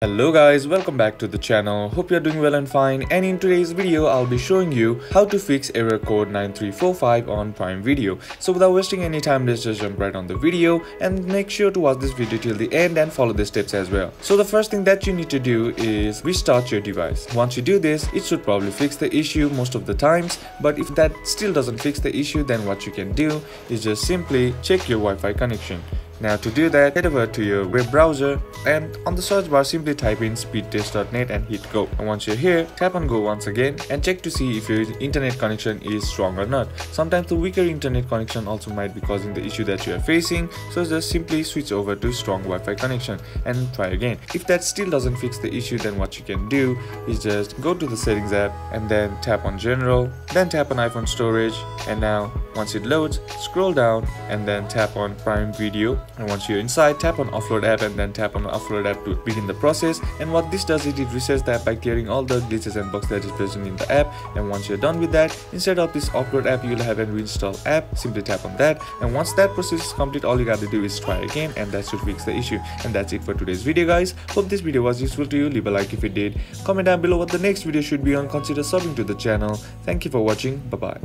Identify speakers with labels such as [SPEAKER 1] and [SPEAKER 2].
[SPEAKER 1] Hello guys, welcome back to the channel. Hope you're doing well and fine and in today's video I'll be showing you how to fix error code 9345 on Prime Video. So without wasting any time let's just jump right on the video and make sure to watch this video till the end and follow the steps as well. So the first thing that you need to do is restart your device. Once you do this, it should probably fix the issue most of the times but if that still doesn't fix the issue then what you can do is just simply check your Wi-Fi connection. Now to do that, head over to your web browser and on the search bar simply type in speedtest.net and hit go. And once you're here, tap on go once again and check to see if your internet connection is strong or not. Sometimes the weaker internet connection also might be causing the issue that you are facing, so just simply switch over to strong Wi-Fi connection and try again. If that still doesn't fix the issue, then what you can do is just go to the settings app and then tap on general, then tap on iPhone storage and now once it loads, scroll down and then tap on Prime Video. And once you're inside tap on offload app and then tap on offload app to begin the process. And what this does is it resets the app by clearing all the glitches and bugs that is present in the app. And once you're done with that instead of this offload app you'll have an reinstall app. Simply tap on that. And once that process is complete all you got to do is try again and that should fix the issue. And that's it for today's video guys. Hope this video was useful to you. Leave a like if it did. Comment down below what the next video should be on. Consider subbing to the channel. Thank you for watching. Bye bye